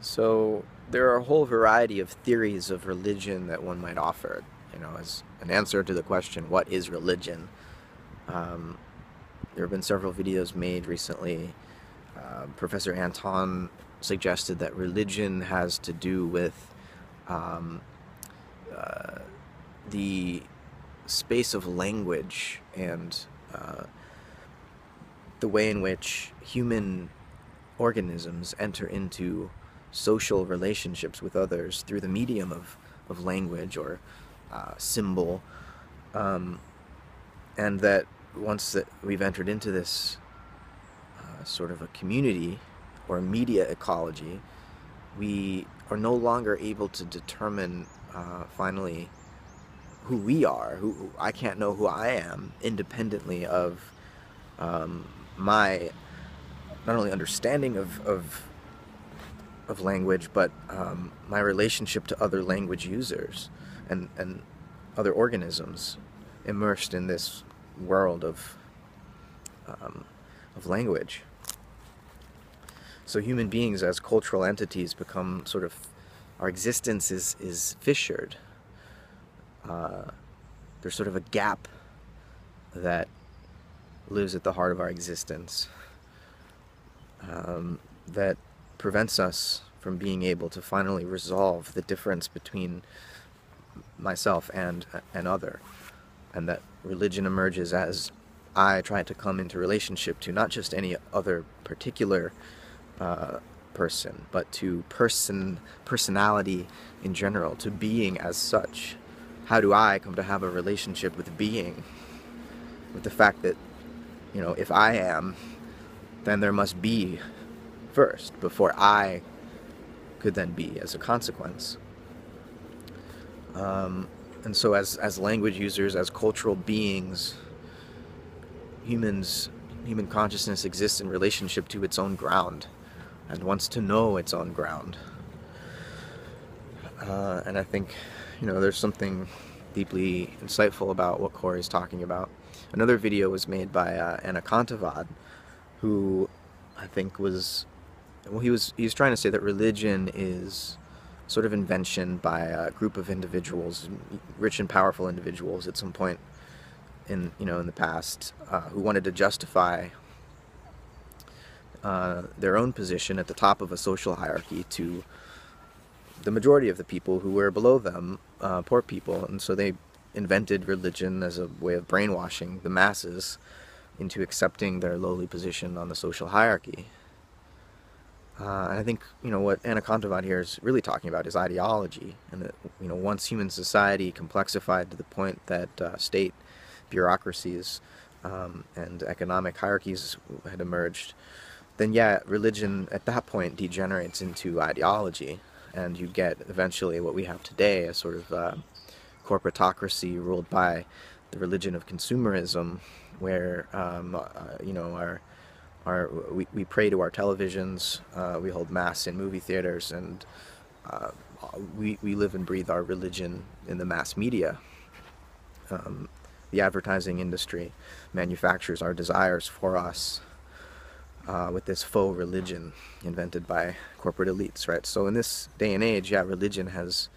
So there are a whole variety of theories of religion that one might offer. You know, as an answer to the question, what is religion? Um, there have been several videos made recently. Uh, Professor Anton suggested that religion has to do with um, uh, the space of language and uh, the way in which human organisms enter into social relationships with others through the medium of, of language or uh, symbol. Um, and that once that we've entered into this uh, sort of a community or media ecology, we are no longer able to determine uh, finally who we are. Who, who, I can't know who I am independently of um, my not only understanding of, of of language, but um, my relationship to other language users and, and other organisms immersed in this world of, um, of language. So human beings as cultural entities become sort of, our existence is, is fissured. Uh, there's sort of a gap that lives at the heart of our existence um, that prevents us from being able to finally resolve the difference between myself and an other and that religion emerges as I try to come into relationship to not just any other particular uh, person, but to person personality in general, to being as such. How do I come to have a relationship with being? With the fact that, you know, if I am, then there must be first before I could then be as a consequence. Um, and so, as, as language users, as cultural beings, humans, human consciousness exists in relationship to its own ground and wants to know its own ground. Uh, and I think, you know, there's something deeply insightful about what Corey's talking about. Another video was made by uh, Anna Kantavad, who I think was well, he was he was trying to say that religion is sort of invention by a group of individuals, rich and powerful individuals, at some point in you know in the past, uh, who wanted to justify uh, their own position at the top of a social hierarchy to the majority of the people who were below them, uh, poor people, and so they invented religion as a way of brainwashing the masses into accepting their lowly position on the social hierarchy. Uh, and I think you know what Anna Kantavad here is really talking about is ideology, and that you know once human society complexified to the point that uh, state bureaucracies um, and economic hierarchies had emerged, then yeah, religion at that point degenerates into ideology, and you get eventually what we have today, a sort of uh, corporatocracy ruled by the religion of consumerism, where um, uh, you know our our, we, we pray to our televisions, uh, we hold mass in movie theaters, and uh, we, we live and breathe our religion in the mass media. Um, the advertising industry manufactures our desires for us uh, with this faux religion invented by corporate elites, right? So in this day and age, yeah, religion has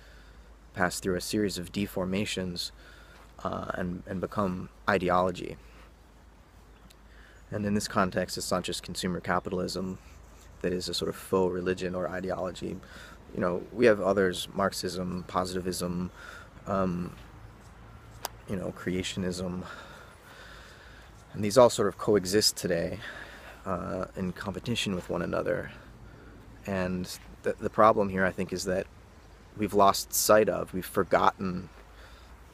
passed through a series of deformations uh, and, and become ideology. And in this context, it's not just consumer capitalism that is a sort of faux religion or ideology. You know, we have others, Marxism, positivism, um, you know, creationism. And these all sort of coexist today uh, in competition with one another. And the, the problem here, I think, is that we've lost sight of, we've forgotten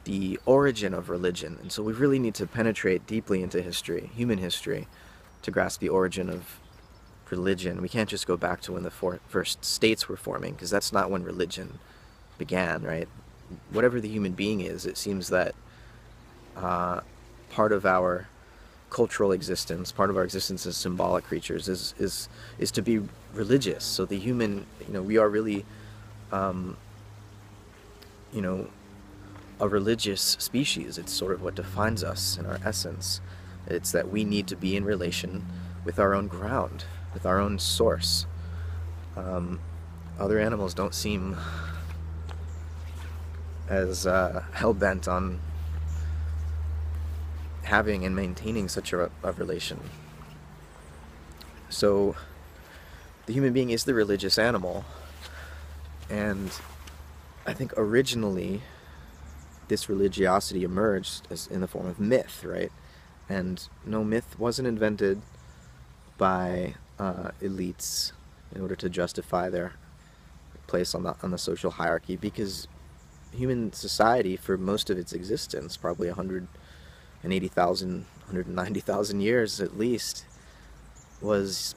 the origin of religion. And so we really need to penetrate deeply into history, human history, to grasp the origin of religion. We can't just go back to when the for- first states were forming, because that's not when religion began, right? Whatever the human being is, it seems that uh, part of our cultural existence, part of our existence as symbolic creatures, is is is to be religious. So the human, you know, we are really, um, you know, a religious species. It's sort of what defines us in our essence. It's that we need to be in relation with our own ground, with our own source. Um, other animals don't seem as uh, hell bent on having and maintaining such a, a relation. So, the human being is the religious animal, and I think originally this religiosity emerged as in the form of myth, right? And no myth wasn't invented by uh, elites in order to justify their place on the on the social hierarchy because human society for most of its existence, probably 180,000, 190,000 years at least, was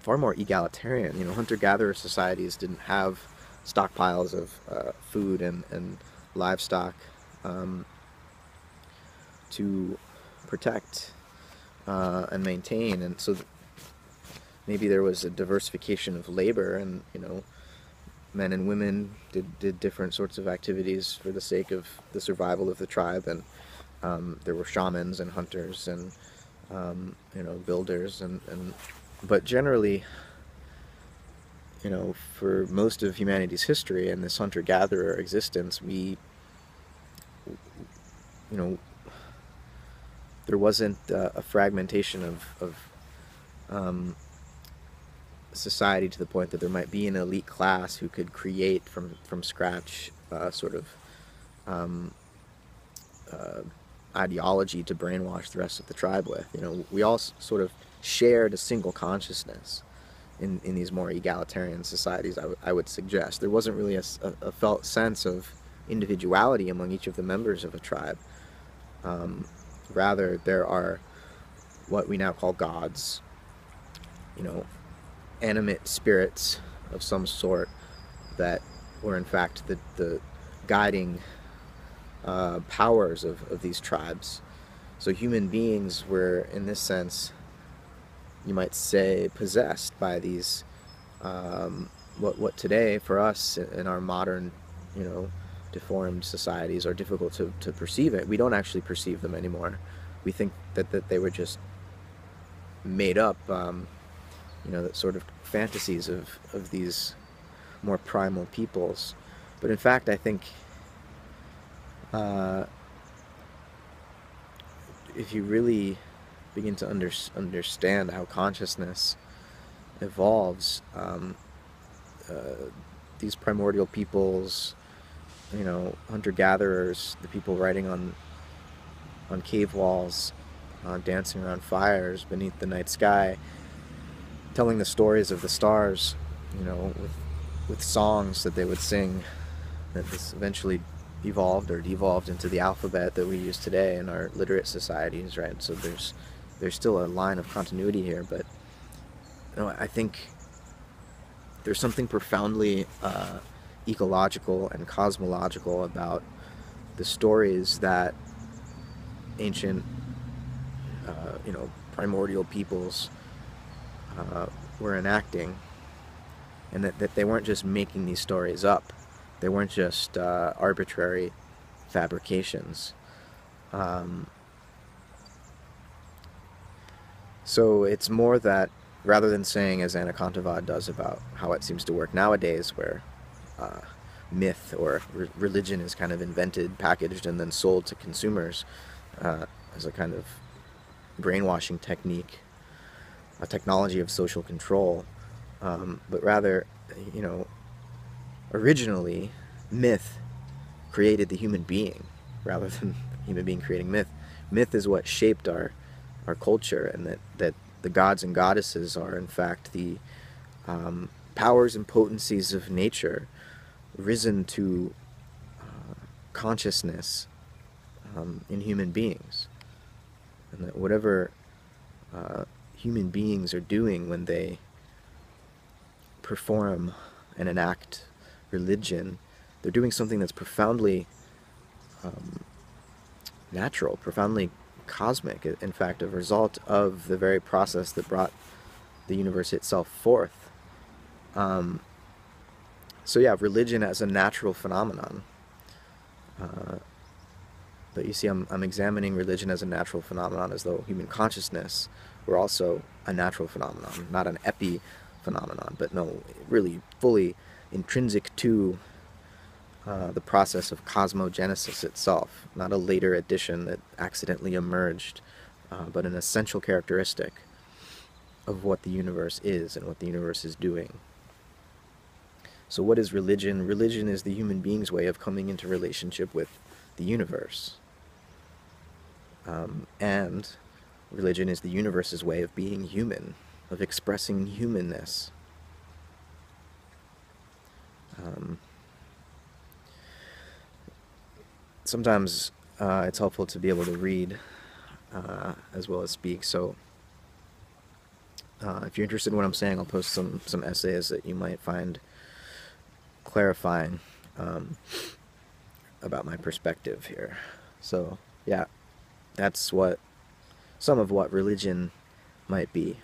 far more egalitarian. You know, hunter-gatherer societies didn't have stockpiles of uh, food and, and livestock um, to protect uh, and maintain, and so maybe there was a diversification of labor, and you know, men and women did did different sorts of activities for the sake of the survival of the tribe, and um, there were shamans and hunters and um, you know builders and and but generally you know, for most of humanity's history and this hunter-gatherer existence, we, you know, there wasn't uh, a fragmentation of, of um, society to the point that there might be an elite class who could create from from scratch uh, sort of um, uh, ideology to brainwash the rest of the tribe with. You know, we all sort of shared a single consciousness in, in these more egalitarian societies, I, would suggest. There wasn't really a, a, felt sense of individuality among each of the members of a tribe. Um, rather, there are what we now call gods, you know, animate spirits of some sort that were in fact the, the guiding uh, powers of, of these tribes. So human beings were, in this sense, you might say, possessed by these, um, what, what today for us in our modern, you know, deformed societies are difficult to, to perceive it. We don't actually perceive them anymore. We think that, that they were just made up, um, you know, that sort of fantasies of, of these more primal peoples. But in fact, I think uh, if you really begin to under, understand how consciousness evolves, um, uh, these primordial peoples, you know, hunter-gatherers, the people writing on on cave walls, uh, dancing around fires beneath the night sky, telling the stories of the stars, you know, with with songs that they would sing. That this eventually evolved or devolved into the alphabet that we use today in our literate societies, right? So there's there's still a line of continuity here, but you know, I think there's something profoundly uh, ecological and cosmological about the stories that ancient, uh, you know, primordial peoples uh, were enacting, and that, that they weren't just making these stories up. They weren't just uh, arbitrary fabrications. Um, So it's more that rather than saying, as Anna Kontavad does about how it seems to work nowadays, where uh, myth or re religion is kind of invented, packaged, and then sold to consumers uh, as a kind of brainwashing technique, a technology of social control, um, but rather, you know, originally, myth created the human being rather than human being creating myth. Myth is what shaped our our culture, and that, that the gods and goddesses are, in fact, the um, powers and potencies of nature risen to uh, consciousness um, in human beings. And that whatever uh, human beings are doing when they perform and enact religion, they're doing something that's profoundly um, natural, profoundly cosmic, in fact, a result of the very process that brought the universe itself forth. Um, so yeah, religion as a natural phenomenon. Uh, but you see, I'm, I'm examining religion as a natural phenomenon as though human consciousness were also a natural phenomenon, not an epi phenomenon, but no, really fully intrinsic to uh, the process of cosmogenesis itself, not a later addition that accidentally emerged, uh, but an essential characteristic of what the universe is and what the universe is doing. So, what is religion? Religion is the human being's way of coming into relationship with the universe. Um, and religion is the universe's way of being human, of expressing humanness. Um, sometimes uh, it's helpful to be able to read uh, as well as speak. So, uh, if you're interested in what I'm saying, I'll post some some essays that you might find clarifying um, about my perspective here. So, yeah, that's what some of what religion might be.